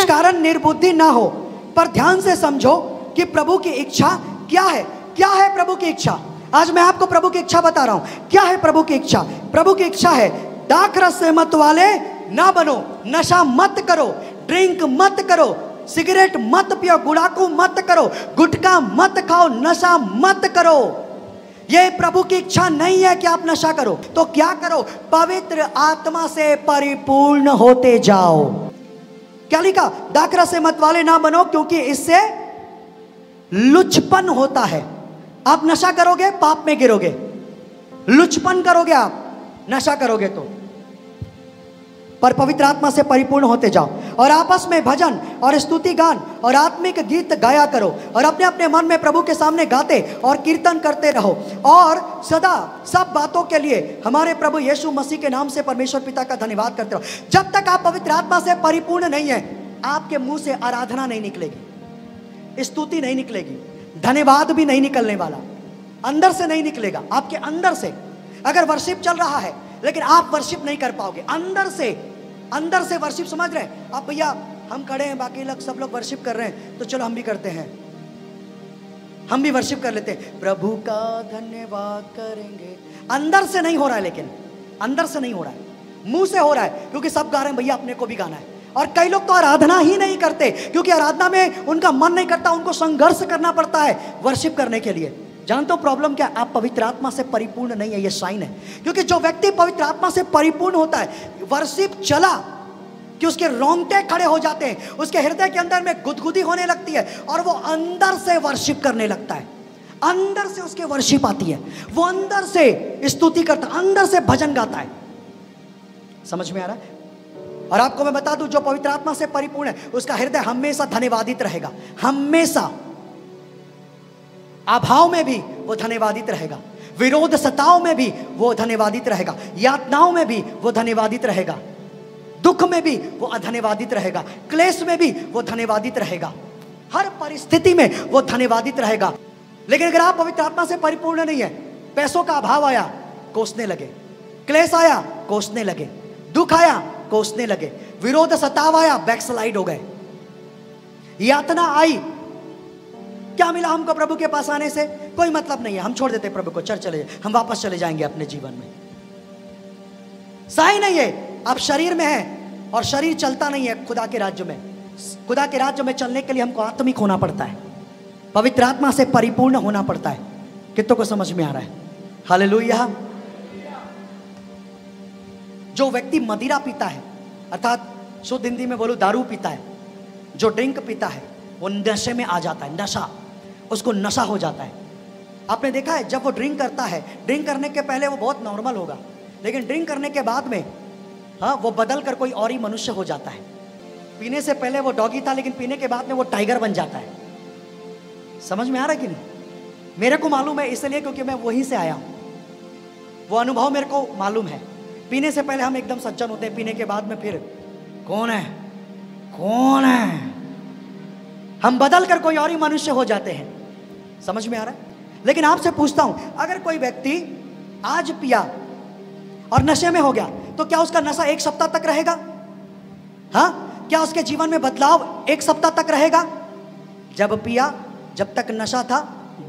इस कारण निर्बुद्धि ना हो, पर ध्यान से समझो कि प्रभु की इच्छा क्या है। क्या है प्रभु की इच्छा? आज मैं आपको प्रभु की इच्छा बता रहा हूँ। क्या है प्रभु की इच्छा? प्रभु की इच्छा है दाखरस से मत वाले ना बनो, नशा मत करो, ड्रिंक मत करो, सिगरेट मत पियो गुड़ाकू मत करो, गुटखा मत खाओ, नशा मत करो। ये प्रभु की इच्छा नहीं है कि आप नशा करो। तो क्या करो? पवित्र आत्मा से परिपूर्ण होते जाओ। क्या लिखा दाखरा से मत वाले ना बनो, क्योंकि इससे लुचपन होता है। आप नशा करोगे, पाप में गिरोगे। लुचपन करोगे आप, नशा करोगे तो। पर पवित्र आत्मा से परिपूर्ण होते जाओ। और आपस में भजन और स्तुति गान और आत्मिक गीत गाया करो और अपने अपने मन में प्रभु के सामने गाते और कीर्तन करते रहो। और सदा सब बातों के लिए हमारे प्रभु यीशु मसीह के नाम से परमेश्वर पिता का धन्यवाद करते रहो। जब तक आप पवित्र आत्मा से परिपूर्ण नहीं है, आपके मुँह से आराधना नहीं निकलेगी, स्तुति नहीं निकलेगी, धन्यवाद भी नहीं निकलने वाला, अंदर से नहीं निकलेगा, आपके अंदर से। अगर वर्शिप चल रहा है, लेकिन आप वर्शिप नहीं कर पाओगे, अंदर से अंदर से वर्शिप समझ रहे आप भैया, हम खड़े हैं, बाकी लोग सब लोग वर्शिप कर रहे हैं। तो चलो, हम भी करते हैं। हम भी वर्शिप कर लेते हैं। प्रभु का धन्यवाद करेंगे। अंदर से नहीं हो रहा है, लेकिन अंदर से नहीं हो रहा है। मुँह से हो रहा है, क्योंकि सब गा रहे हैं, भैया, अपने को भी गाना है। और कई लोग तो आराधना ही नहीं करते, क्योंकि आराधना में उनका मन नहीं करता, उनको संघर्ष करना पड़ता है वर्शिप करने के लिए। जानते हो प्रॉब्लम क्या? आप पवित्र आत्मा से परिपूर्ण नहीं है, ये साइन है। क्योंकि जो व्यक्ति पवित्र आत्मा से परिपूर्ण होता है वर्शिप चला कि उसके रोंगटे खड़े हो जाते हैं, उसके हृदय के अंदर में गुदगुदी होने लगती है और वो अंदर से वर्शिप करने लगता है। अंदर से उसके वर्शिप आती है। वो अंदर से स्तुति करता, अंदर से भजन गाता है। समझ में आ रहा है? और आपको मैं बता दूँ, जो पवित्र आत्मा से परिपूर्ण है, उसका हृदय हमेशा धन्यवादित रहेगा। हमेशा। अभाव में भी वो धन्यवादित रहेगा। विरोध सताओं में भी वो धन्यवादित रहेगा। यातनाओं में भी वो धन्यवादित रहेगा। दुख में भी वो अधन्यवादित रहेगा। क्लेश में भी वो धन्यवादित रहेगा। हर परिस्थिति में वो धन्यवादित रहेगा। लेकिन अगर आप पवित्र आत्मा से परिपूर्ण नहीं है, पैसों का अभाव आया, कोसने लगे। क्लेश आया, कोसने लगे। दुख आया, कोसने लगे। विरोध सताव आया बैकस्लाइड हो गए। यातना आई क्या मिला हमको प्रभु के पास आने से? कोई मतलब नहीं है। हम छोड़ देते प्रभु को। चल चले। हम वापस चले जाएँगे अपने जीवन में। सही नहीं है। आप शरीर में हैं और शरीर चलता नहीं है खुदा के राज्य में। खुदा के राज्य में चलने के लिए हमको आत्मिक होना पड़ता है। पवित्र आत्मा से परिपूर्ण होना पड़ता है। कितों को समझ में आ रहा है? हालेलुया। जो व्यक्ति मदिरा पीता है, अर्थात शुद्ध हिंदी में बोलू, दारू पीता है, जो ड्रिंक पीता है वो नशे में आ जाता है, नशा। उसको नशा हो जाता है। आपने देखा है, जब वो ड्रिंक करता है ड्रिंक करने के पहले वो बहुत नॉर्मल होगा। लेकिन ड्रिंक करने के बाद में हाँ वो बदल कर कोई और ही मनुष्य हो जाता है। पीने से पहले वो डॉगी था, लेकिन पीने के बाद में वो टाइगर बन जाता है। समझ में आ रहा है कि नहीं? मेरे को मालूम है, इसलिए क्योंकि मैं वहीं से आया हूँ। वो अनुभव मेरे को मालूम है। पीने से पहले हम एकदम सज्जन होते हैं, पीने के बाद में फिर, कौन है? कौन है? हम बदल कर कोई और ही मनुष्य हो जाते हैं। समझ में आ रहा है? लेकिन आपसे पूछता हूँ, अगर कोई व्यक्ति आज पिया और नशे में हो गया तो क्या उसका नशा एक सप्ताह तक रहेगा? हाँ? क्या उसके जीवन में बदलाव एक सप्ताह तक रहेगा? जब पिया, जब तक नशा था,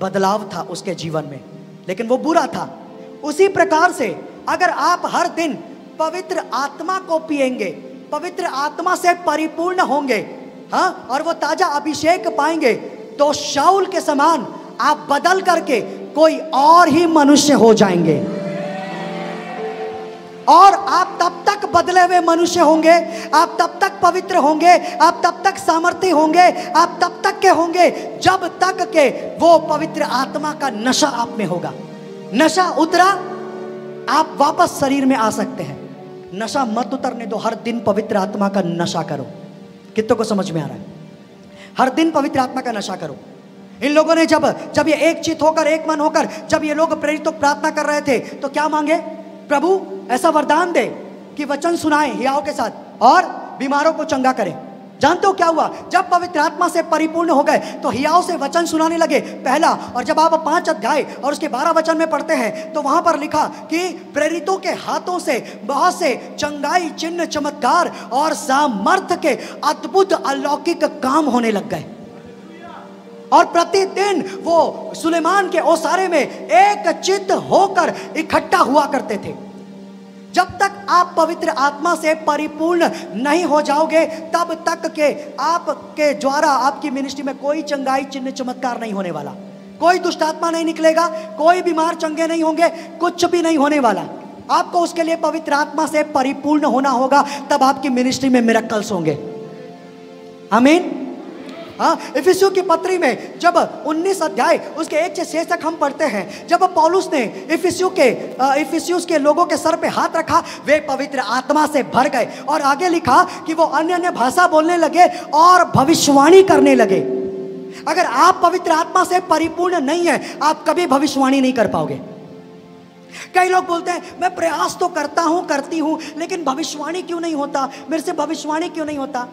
बदलाव था उसके जीवन में। लेकिन वो बुरा था। उसी प्रकार से अगर आप हर दिन पवित्र आत्मा को पिएँगे, पवित्र आत्मा से परिपूर्ण होंगे हाँ और वो ताज़ा अभिषेक पाएँगे। तो शाउल के समान आप बदल करके कोई और ही मनुष्य हो जाएँगे। और आप तब तक बदले हुए मनुष्य होंगे, आप तब तक पवित्र होंगे, आप तब तक सामर्थ्य होंगे, आप तब तक के होंगे जब तक के वो पवित्र आत्मा का नशा आप में होगा। नशा उतरा, आप वापस शरीर में आ सकते हैं। नशा मत उतरने दो, हर दिन पवित्र आत्मा का नशा करो। कितनों को समझ में आ रहा है? हर दिन पवित्र आत्मा का नशा करो। इन लोगों ने जब जब ये एक चित होकर, एक मन होकर, जब ये लोग प्रेरित प्रार्थना कर रहे थे तो क्या मांगे? प्रभु, ऐसा वरदान दे कि वचन सुनाए हियाओं के साथ और बीमारों को चंगा करें। जानते हो क्या हुआ? जब पवित्र आत्मा से परिपूर्ण हो गए तो हियाव से वचन सुनाने लगे, पहला और जब आप पाँच अध्याय और उसके बारह वचन में पढ़ते हैं तो वहाँ पर लिखा कि प्रेरितों के हाथों से, बहुत से चंगाई, चिन्ह, चमत्कार और सामर्थ्य के अद्भुत अलौकिक काम होने लग गए। और प्रतिदिन वो सुलेमान के ओसारे में एक चित्त होकर इकट्ठा हुआ करते थे। जब तक आप पवित्र आत्मा से परिपूर्ण नहीं हो जाओगे, तब तक के आपके द्वारा आपकी मिनिस्ट्री में कोई चंगाई, चिन्ह, चमत्कार नहीं होने वाला। कोई दुष्ट आत्मा नहीं निकलेगा, कोई बीमार, चंगे नहीं होंगे, कुछ भी नहीं होने वाला। आपको उसके लिए पवित्र आत्मा से परिपूर्ण होना होगा, तब आपकी मिनिस्ट्री में मिरक्कल्स होंगे। आमीन हाँ की पत्री में जब 19 अध्याय, उसके एक से शेष तक हम पढ़ते हैं, जब पौलुस ने इफिसियो के इफिसियुस के लोगों के सर पे हाथ रखा, वे पवित्र आत्मा से भर गए और आगे लिखा कि वो अन्य अन्य भाषा बोलने लगे और भविष्यवाणी करने लगे। अगर आप पवित्र आत्मा से परिपूर्ण नहीं है, आप कभी भविष्यवाणी नहीं कर पाओगे। कई लोग बोलते हैं, मैं प्रयास तो करता हूँ, करती हूँ, लेकिन भविष्यवाणी क्यों नहीं होता? मेरे से भविष्यवाणी क्यों नहीं होता?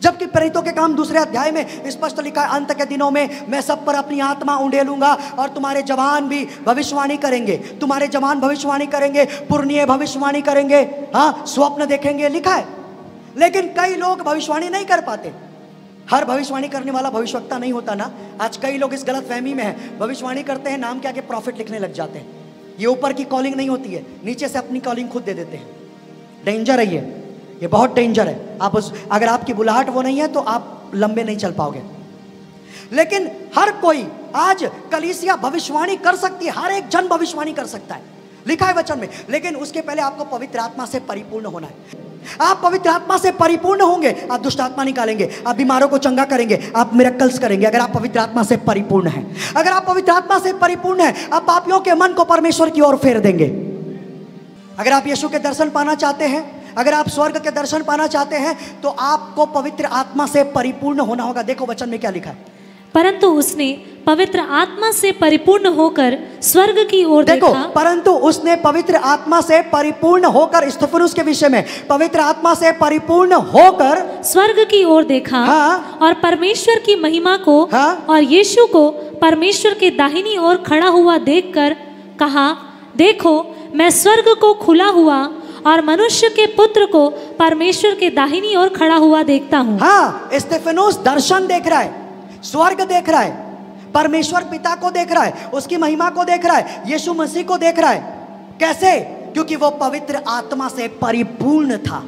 जबकि प्रेरितों के काम दूसरे अध्याय में स्पष्ट लिखा है, अंत के दिनों में मैं सब पर अपनी आत्मा उंडेलूँगा और तुम्हारे जवान भी भविष्यवाणी करेंगे। तुम्हारे जवान भविष्यवाणी करेंगे पुर्णीय भविष्यवाणी करेंगे हाँ स्वप्न देखेंगे, लिखा है। लेकिन कई लोग भविष्यवाणी नहीं कर पाते। हर भविष्यवाणी करने वाला भविष्यवक्ता नहीं होता ना। आज कई लोग इस गलत फहमी में है। भविष्यवाणी करते हैं, नाम के आगे प्रॉफिट लिखने लग जाते हैं। ये ऊपर की कॉलिंग नहीं होती है, नीचे से अपनी कॉलिंग खुद दे देते हैं। डेंजर है ये। ये बहुत डेंजर है। आप उस अगर आपकी बुलाहट वो नहीं है तो आप लंबे नहीं चल पाओगे। लेकिन हर कोई आज कलीसिया भविष्यवाणी कर सकती है, हर एक जन भविष्यवाणी कर सकता है। लिखा है वचन में, लेकिन उसके पहले आपको पवित्र आत्मा से परिपूर्ण होना है। आप पवित्र आत्मा से परिपूर्ण होंगे, आप दुष्ट आत्मा निकालेंगे, आप बीमारों को चंगा करेंगे, आप मिरक्कल्स करेंगे, अगर आप पवित्र आत्मा से परिपूर्ण हैं। अगर आप पवित्र आत्मा से परिपूर्ण हैं, आप पापियों के मन को परमेश्वर की ओर फेर देंगे। अगर आप यीशु के दर्शन पाना चाहते हैं अगर आप स्वर्ग के दर्शन पाना चाहते हैं तो आपको पवित्र आत्मा से परिपूर्ण होना होगा। देखो वचन में क्या लिखा। है परंतु उसने पवित्र आत्मा से परिपूर्ण होकर स्वर्ग की ओर देखो परंतु उसने पवित्र आत्मा से परिपूर्ण होकर स्तफनुस के विषय में पवित्र आत्मा से परिपूर्ण होकर स्वर्ग की ओर देखा हाँ, और परमेश्वर की महिमा को हाँ, और यीशु को परमेश्वर के दाहिनी ओर खड़ा हुआ देखकर कहा देखो मैं स्वर्ग को खुला हुआ और मनुष्य के पुत्र को परमेश्वर के दाहिनी ओर खड़ा हुआ देखता हूँ। हाँ स्टेफेनोस दर्शन देख रहा है, स्वर्ग देख रहा है, परमेश्वर पिता को देख रहा है, उसकी महिमा को देख रहा है, यीशु मसीह को देख रहा है। कैसे? क्योंकि वो पवित्र आत्मा से परिपूर्ण था।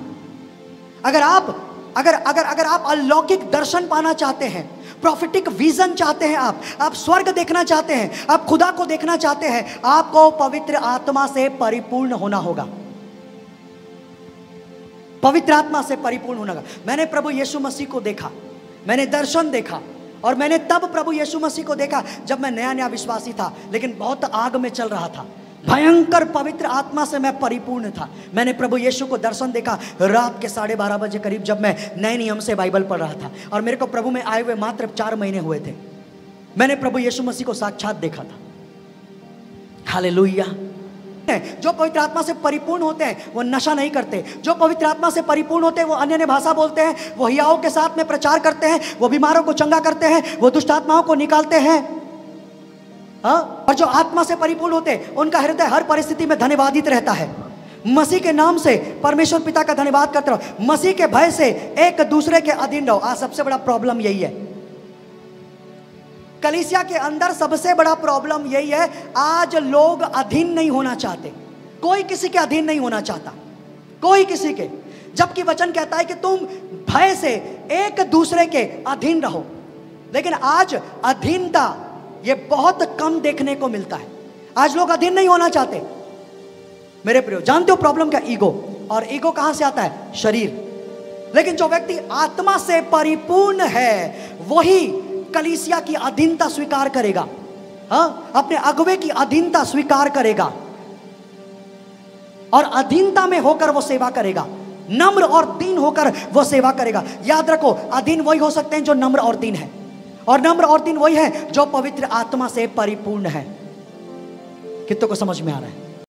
अगर आप, अगर अगर अगर आप अलौकिक दर्शन पाना चाहते हैं प्रॉफिटिक विजन चाहते हैं आप आप स्वर्ग देखना चाहते हैं, आप खुदा को देखना चाहते हैं, आपको पवित्र आत्मा से परिपूर्ण होना होगा। पवित्र आत्मा से परिपूर्ण होने का मैंने प्रभु यीशु मसीह को देखा। मैंने दर्शन देखा। और मैंने तब प्रभु यीशु मसीह को देखा जब मैं नया नया विश्वासी था, लेकिन बहुत आग में चल रहा था। भयंकर पवित्र आत्मा से मैं परिपूर्ण था। मैंने प्रभु यीशु को दर्शन देखा रात के साढ़े बारह बजे करीब जब मैं नए नियम से बाइबल पढ़ रहा था। और मेरे को प्रभु में आए हुए मात्र चार महीने हुए थे। मैंने प्रभु यीशु मसीह को साक्षात देखा था। हाले हैं। जो पवित्र आत्मा से परिपूर्ण होते हैं, वो नशा नहीं करते। जो पवित्र आत्मा से परिपूर्ण होते हैं, वो अन्य भाषा बोलते हैं, वो हियाओं के साथ में प्रचार करते हैं, वो बीमारों को चंगा करते हैं, वो दुष्ट आत्माओं को निकालते हैं। हाँ? और जो आत्मा से परिपूर्ण होते हैं, उनका हृदय हर परिस्थिति में धन्यवादित रहता है। मसीह के नाम से परमेश्वर पिता का धन्यवाद करते रहो मसीह के भय से एक दूसरे के अधीन रहो। आज सबसे बड़ा प्रॉब्लम यही है। कलिसिया के अंदर सबसे बड़ा प्रॉब्लम यही है, आज लोग अधीन नहीं होना चाहते। कोई किसी के अधीन नहीं होना चाहता। कोई किसी के। जबकि वचन कहता है कि तुम भय से एक दूसरे के अधीन रहो। लेकिन आज अधीनता, ये बहुत कम देखने को मिलता है। आज लोग अधीन नहीं होना चाहते। मेरे प्रियो, जानते हो प्रॉब्लम क्या? ईगो। और ईगो कहाँ से आता है? शरीर। लेकिन जो व्यक्ति आत्मा से परिपूर्ण है, वही कलीसिया की अधीनता स्वीकार करेगा। हाँ अपने अगवे की अधीनता स्वीकार करेगा। और अधीनता में होकर वो सेवा करेगा। नम्र और दीन होकर वो सेवा करेगा। याद रखो, अधीन वही हो सकते हैं जो नम्र और दीन है। और नम्र और दीन वही है जो पवित्र आत्मा से परिपूर्ण है। कितों को समझ में आ रहा है?